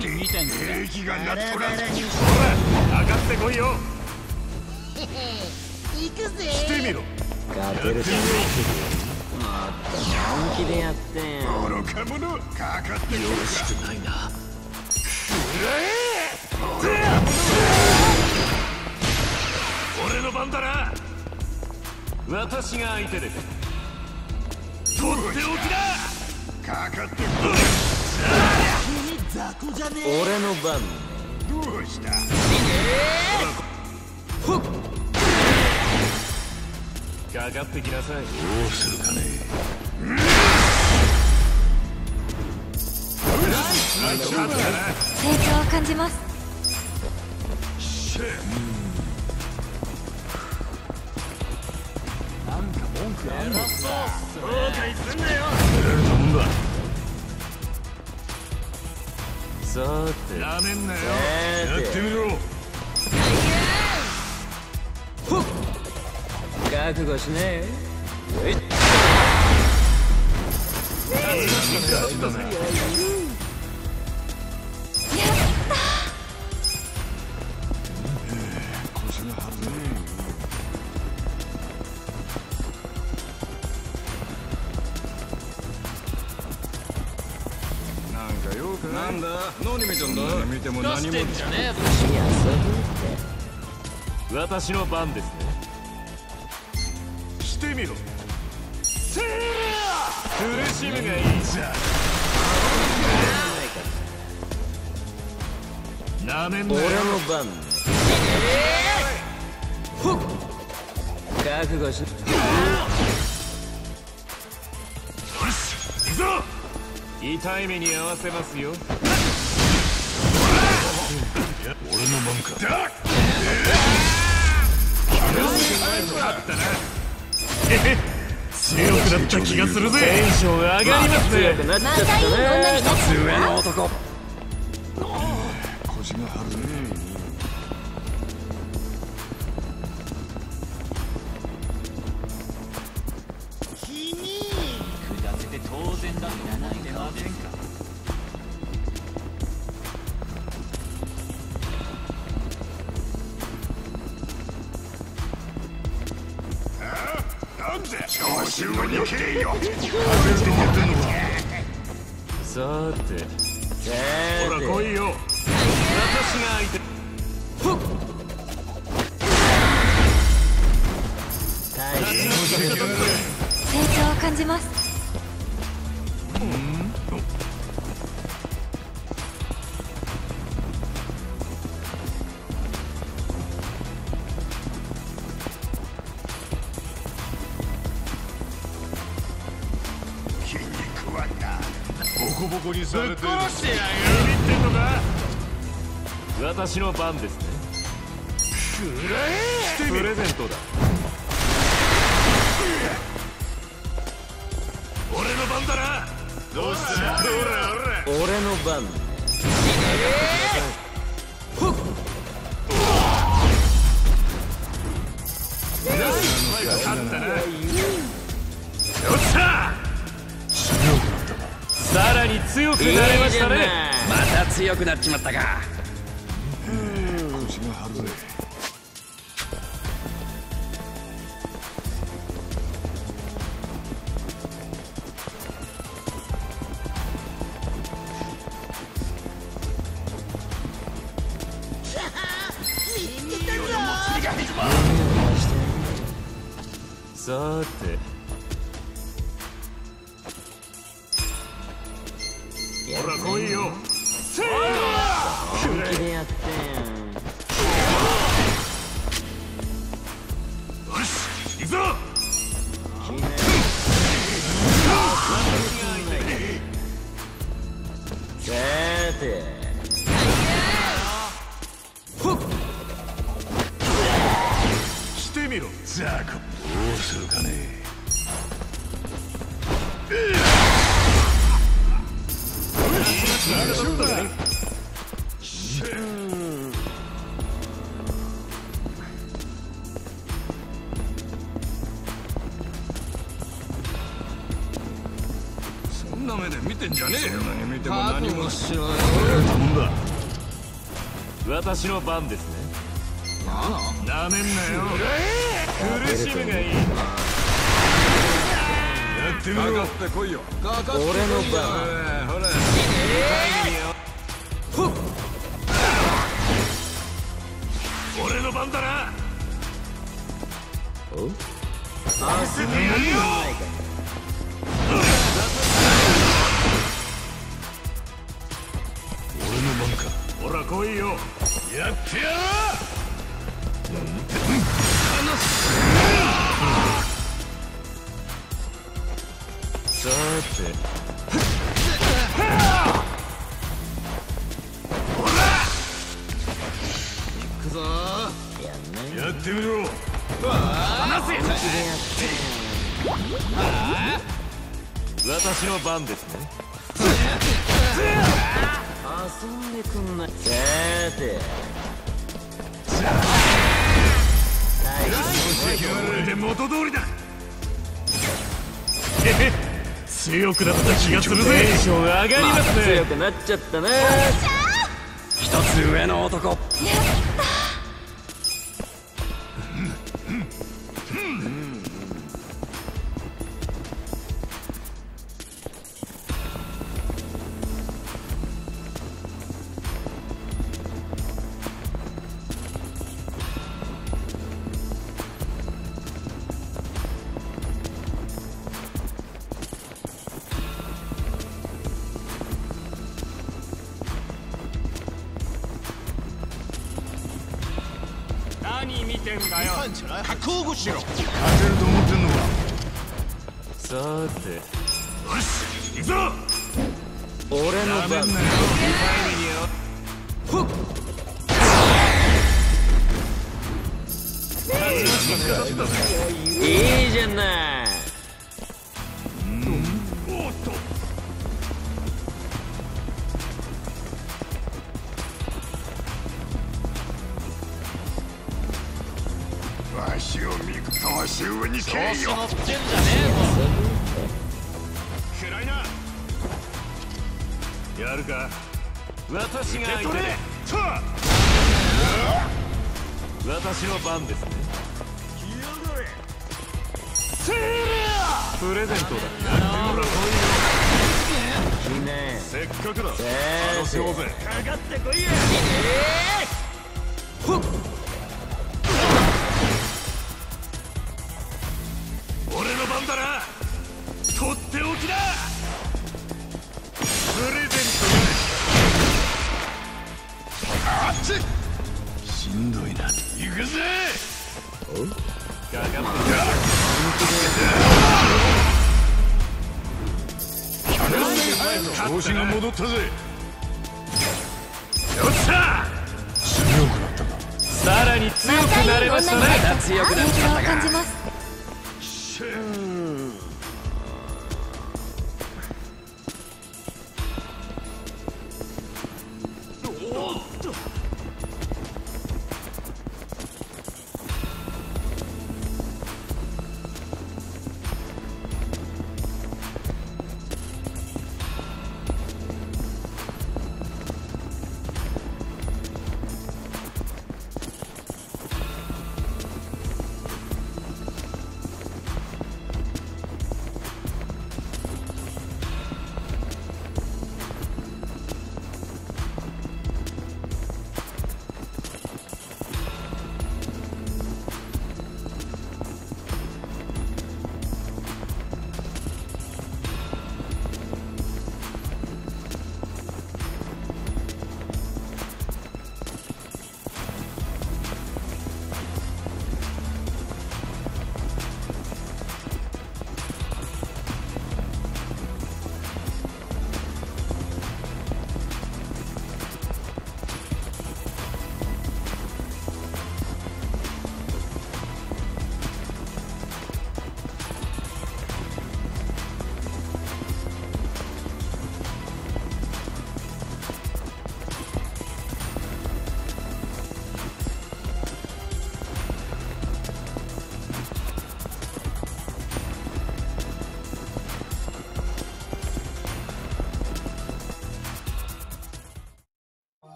に見てんだ兵器がなっとらほら上がってこいよ行くぜしてみろ。勝てると思ってるよもっと本気でやって愚か者かかってこよろしくないな俺の番だな。私が相手です。とっておきだ。かかってこ君雑魚じゃね俺の番。いどうした？かかって。きなさいどうするかね。勝ったな成長を感じます。後悔すんなよさーて。なめんなよ。やってみろ。覚悟しね腰なんだ？何見てんだ？何見ても出何もしてんじゃねえぞえ遊ぶって私の番ですね。してみろ。苦しむがいいなめんな俺よの番。覚悟し痛い目に合わせますよ。俺の番かだ強くなった気がするぜ。テンション上がりますね。強くなっちゃったね上の男腰が張るねさーてさほらて来いよ。私が相手大して成長を感じます。コにされてる殺してやるビビってんのか私の番ですねしてみプレゼントだ。俺の番だな。どうした？ほらほら俺の番勝ったな。らに強くなれましたね。また強くなっちまったか。腰が張るぜ見つけたぞさーてザコどうするかね。そんな目で見てんじゃねえよ。何見ても何もしろよ俺ともんだ。私の番ですね。なめんなよ苦しむがいいってみろかってこいよ俺の番ほら俺の番だなお焦ってやるよ俺の番か。ほら来いよ。やってやろさて。やんない。やって。みろ私の番ですね遊んでくんないさーて。これで元通りだ強くなった気がするぜ。テンション上がりますね強くなっちゃったな一つ上の男見てんだよ。覚悟しろ。勝てると思ってんのか？さて。よし行くぞ！俺の番。なめんなよ。いいじゃないく年上にけえよ暗いなやるか私が相手で私の番ですねプレゼントだほら来いよいいね。せっかくだ。さ楽しもうぜかかってこい調子が戻ったぜよっしゃ強くなったかさらに強くなれましたね強くなっちゃったか。じます